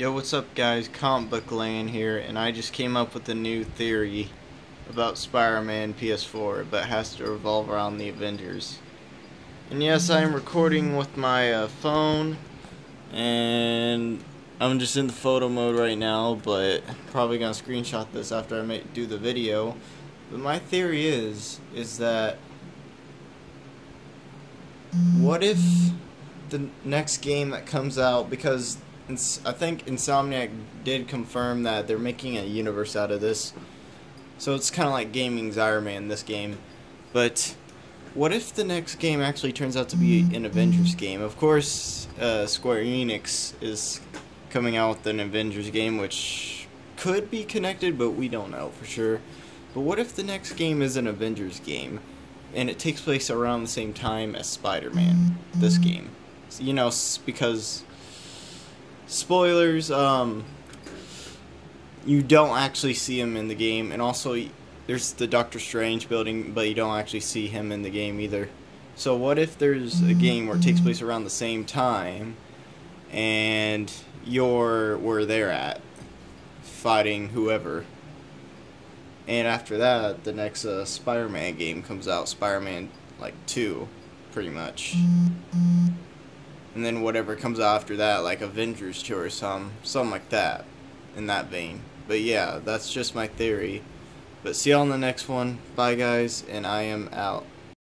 Yo, what's up guys? Comic Book Land here, and I just came up with a new theory about Spider-Man PS4, but has to revolve around the Avengers. And yes, I'm recording with my uh, phone, and I'm just in the photo mode right now, but probably gonna screenshot this after I make, do the video. But my theory is, is that what if the next game that comes out, because I think Insomniac did confirm that they're making a universe out of this, so it's kind of like gaming's Iron Man, this game. But what if the next game actually turns out to be an Avengers game? Of course, uh, Square Enix is coming out with an Avengers game, which could be connected, but we don't know for sure. But what if the next game is an Avengers game, and it takes place around the same time as Spider-Man, this game? So, you know, because spoilers, um, you don't actually see him in the game, and also there's the Doctor Strange building, but you don't actually see him in the game either. So what if there's a game where it takes place around the same time, and you're where they're at, fighting whoever, and after that, the next uh, Spider-Man game comes out, Spider-Man like two, pretty much. And then whatever comes after that, like Avengers 2 or some, something like that, in that vein. But yeah, that's just my theory. But see y'all in the next one. Bye guys, and I am out.